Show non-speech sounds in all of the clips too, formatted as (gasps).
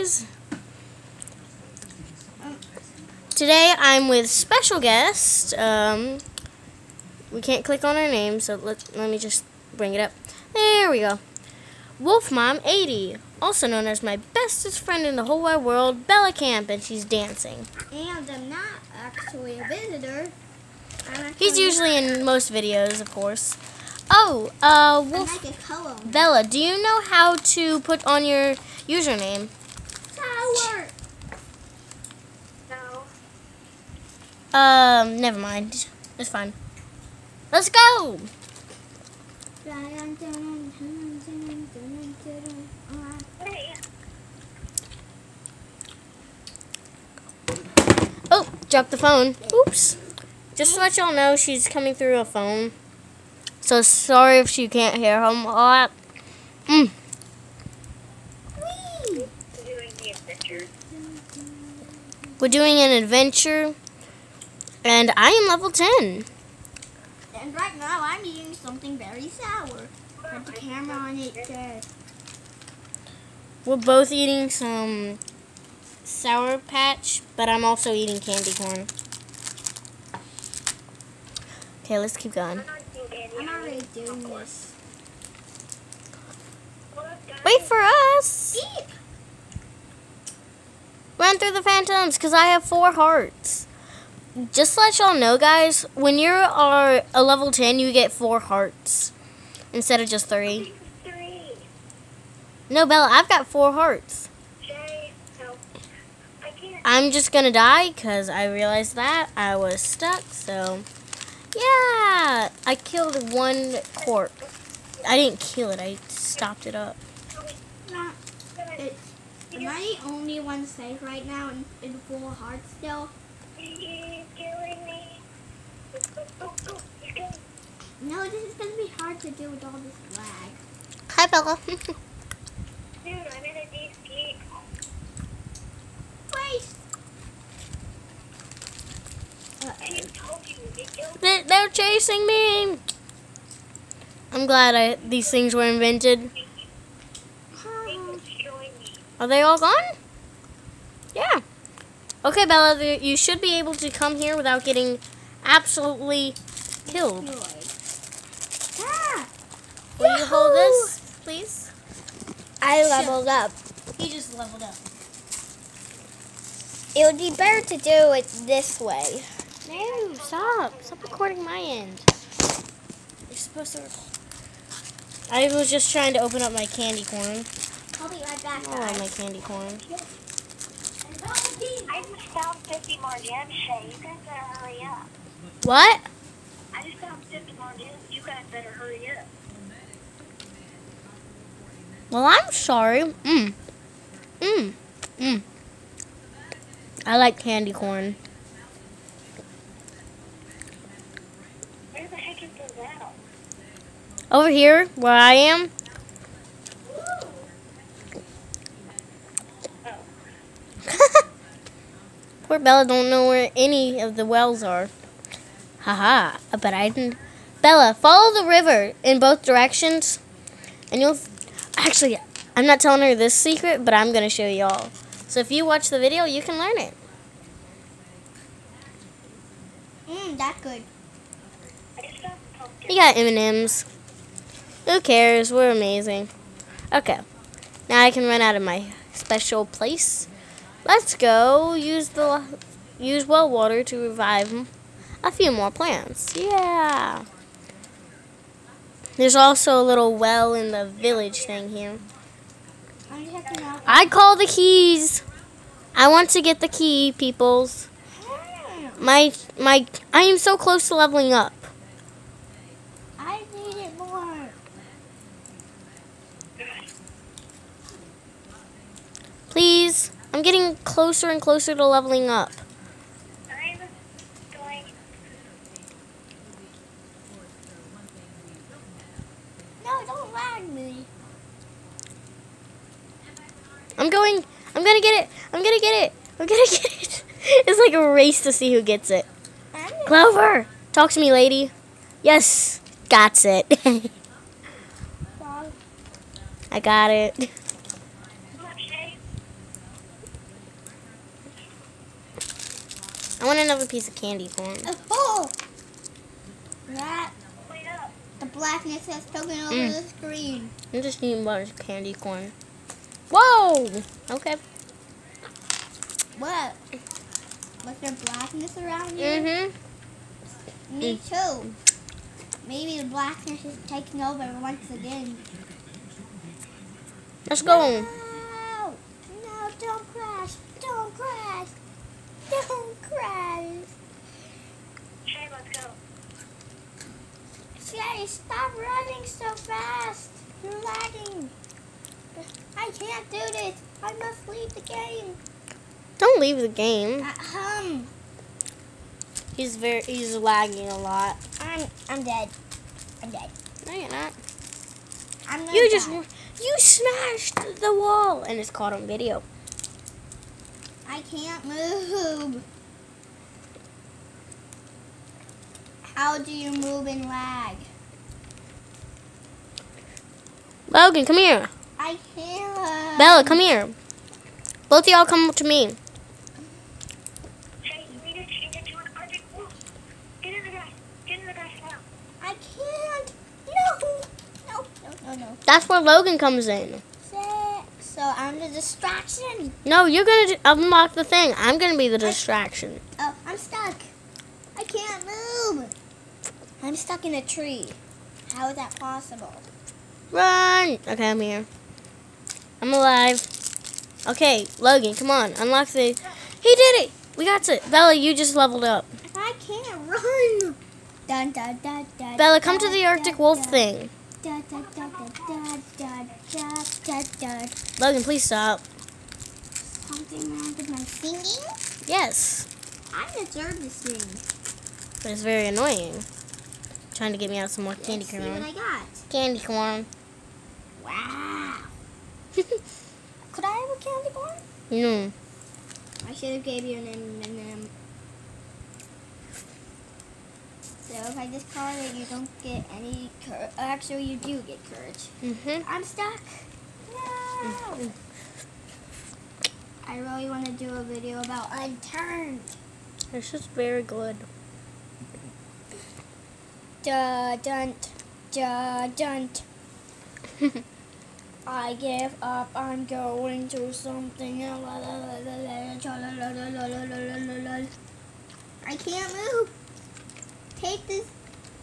guys. Today I'm with special guest. Um, we can't click on her name, so let, let me just bring it up. There we go. Wolf Mom 80, also known as my bestest friend in the whole wide world, Bella Camp, and she's dancing. And I'm not actually a visitor. He's usually in most videos, of course. Oh, uh, Wolf like a color. Bella, do you know how to put on your username? No. Um, never mind. It's fine. Let's go! Oh, dropped the phone. Oops. Just to let y'all know, she's coming through a phone. So sorry if she can't hear him a lot. Mm. doing the adventure. We're doing an adventure, and I am level 10. And right now I'm eating something very sour. Put the camera on it says. We're both eating some Sour Patch, but I'm also eating candy corn. Okay, let's keep going. I'm not doing any I'm of already doing this. Wait for us! Eat. Run through the phantoms, because I have four hearts. Just to let y'all know, guys, when you are a level 10, you get four hearts instead of just three. Three. No, Bella, I've got four hearts. Jay, no. I can't. I'm just gonna die because I realized that I was stuck. So, yeah, I killed one corp. I didn't kill it. I stopped it up. Am I the only one safe right now in, in full heart still? He's killing me. Oh, oh, oh, No, this is gonna be hard to do with all this lag. Hi, Bella. Dude, I'm in a deep sleep. Wait. I told you, they killed They- They're chasing me. I'm glad I, these things were invented. me. They were destroying me. Are they all gone? Yeah. Okay, Bella, you should be able to come here without getting absolutely killed. Ah! Will you hold this, please? I leveled up. He just leveled up. It would be better to do it this way. No, stop. Stop recording my end. You're supposed to record. I was just trying to open up my candy corn. I'll be right back. Oh, my candy corn. I just found 50 more gems, Shay. You guys better hurry up. What? I just found 50 more gems. You guys better hurry up. Well, I'm sorry. Mmm. Mmm. Mmm. I like candy corn. Where the heck is the? Over here, where I am, poor Bella don't know where any of the wells are. Haha, but I didn't. Bella, follow the river in both directions, and you'll. Actually, I'm not telling her this secret, but I'm gonna show y'all. So if you watch the video, you can learn it. Mmm, that's good. I just found pumpkin. We got M&Ms. Who cares? We're amazing. Okay. Now I can run out of my special place. Let's go use the use well water to revive a few more plants. Yeah. There's also a little well in the village thing here. I call the keys. I want to get the key, peoples. My my I am so close to leveling up. I need it more. Please. I'm getting closer and closer to leveling up. I'm going. No, don't lag me. I'm going. I'm gonna get it. I'm gonna get it. I'm gonna (laughs) get it. It's like a race to see who gets it. Clover, talk to me, lady. Yes, got it. (laughs) I got it. Look, Shay. I want another piece of candy corn. Oh! That, Wait up. the blackness has taken over Mm. the screen. I'm just eating a bunch of candy corn. Whoa! Okay. What? Was there blackness around you? Mm-hmm. Me too. Maybe the blackness is taking over once again. Let's go. No! No, don't crash! Don't crash! Don't crash! Hey, let's go. Sherry, stop running so fast! You're lagging! I can't do this! I must leave the game! Don't leave the game. At home! He's very he's lagging a lot. I'm I'm dead. I'm dead. No, you're not. I'm gonna You just you smashed the wall and it's caught on video. I can't move. How do you move in lag? Logan, come here. I can't. Bella, come here. Both of y'all come to me. Hey, you need to change it to an Arctic wolf. Get in the grass. Get in the grass now. I can't. No. No. No. No. No. That's where Logan comes in. So I'm the distraction. No, you're gonna unlock the thing. I'm gonna be the distraction. Oh, I'm stuck. I'm stuck in a tree. How is that possible? Run! Okay, I'm here. I'm alive. Okay, Logan, come on. Unlock the... He did it! We got it. Bella, you just leveled up. I can't run. Dun, dun, dun, dun, Bella, come dun, to the Arctic dun, Wolf thing. Dun, dun. Logan, please stop. Something wrong with my singing? Yes. I deserve to sing. But it's very annoying. Trying to get me out some more candy Let's see what corn. I got. Candy corn. Wow. (laughs) Could I have a candy corn? no. I should have gave you an M&M. So if I discard it, you don't get any courage. Actually, you do get courage. Mm -hmm. I'm stuck. No. I really want to do a video about unturned. This is very good. Da dunt, da dunt. I give up. I'm going to something. I can't move. Take this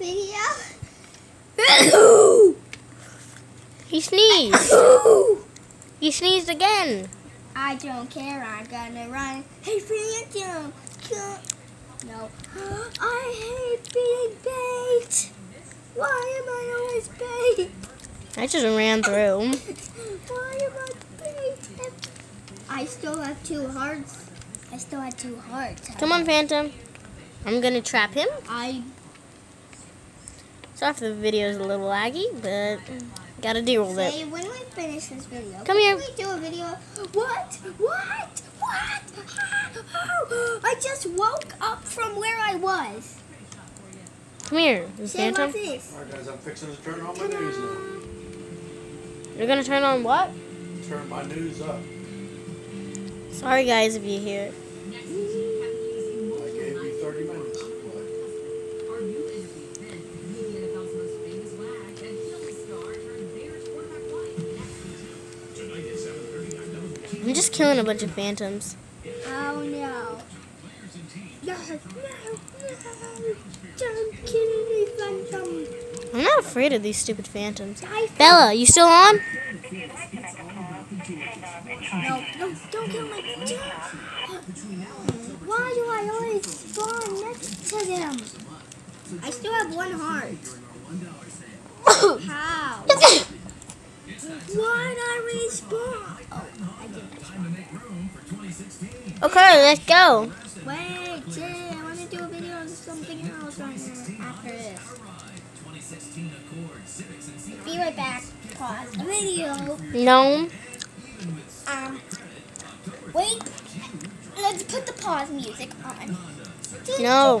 video. He sneezed. he sneezed again. I don't care. I'm gonna run. Hey, Phantom. Come. No. (gasps) I hate being bait. Why am I always bait? I just ran through. (laughs) Why am I bait? I still have two hearts. I still have two hearts. Come on, Phantom. I'm gonna trap him. I Sorry if the video is a little laggy, but gotta deal with it. Hey, when we finish this video. Come can here. We do a video. What? What? What? I just woke up from where I was. Come here, Say Phantom. this? Alright guys, I'm fixing to turn on my news now. You're gonna turn on what? Turn my news up. Sorry, guys, if you hear it. I gave you 30 minutes. Killing a bunch of phantoms. Oh no. No, no, no. Don't kill me, Phantom. I'm not afraid of these stupid phantoms. Bella, you still on? No, no, don't kill my Why do I always spawn next to them? I still have one heart. (coughs) How? (coughs) Why'd I respawn? Okay, let's go. Wait, Jay, I want to do a video on something else right now after this. Be right back. Pause the video. No. Um, wait. Let's put the pause music on. No.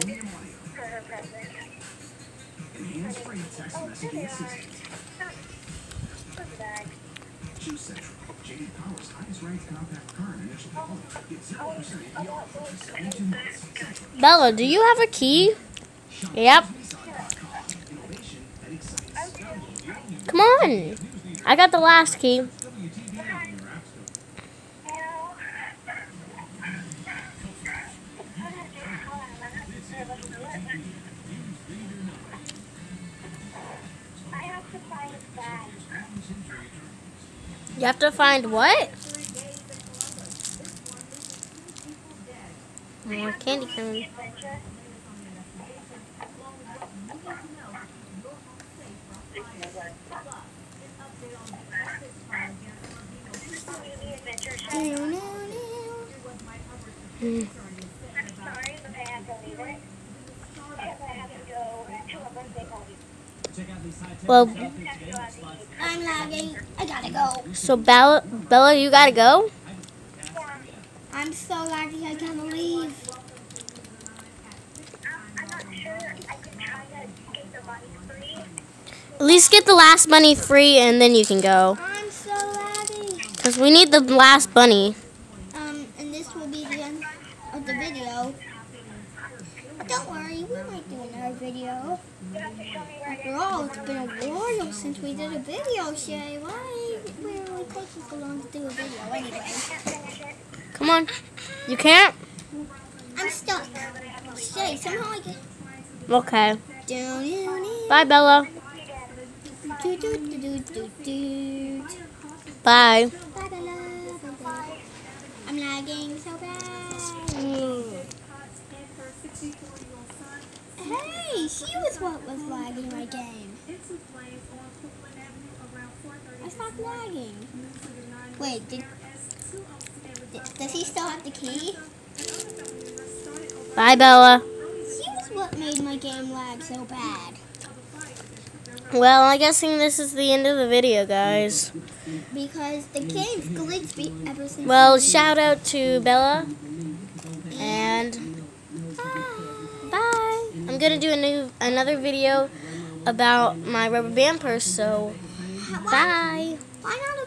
they are. Where's the bag? Choose Central. JD Power's highest ranked compact car in initial quality. Get 0% APR for 72 months. Bella, do you have a key? Yep. Come on. I got the last key. You have to find what? More candy cane. Adventure. Mm. Movie Adventure Show. I'm sorry, but I have to leave it. Because I have to go to a birthday party. Well, I have to go out to eat. I'm lagging. I gotta go. so Bella, Bella, you gotta go. Yeah, I'm so laggy. I gotta leave. I'm, I'm not sure. I could try to get the money free. At least get the last bunny free, and then you can go. I'm so laggy. Cause we need the last bunny. Um, and this will be the end of the video. But don't worry, we might do another video. You have to show me where it After is. all, it's been a while since we did a video, Shay. Why why are we taking so long to do a video anyway? Can't finish it. Come on. You can't? I'm stuck. Shay, somehow I get Okay. down in Bye, Bella. Do, do, do, do, do, do. Bye. Bye, bye, bye, bye. I'm lagging so bad. Hey, she was what was lagging my game. I stopped lagging. Wait, did, did, does he still have the key? Bye, Bella. She was what made my game lag so bad. Well, I'm guessing this is the end of the video, guys. Because the game's glitched be- ever since. Well, shout out to Bella. And bye. I'm gonna do a new another video about my rubber band purse. So bye. why not a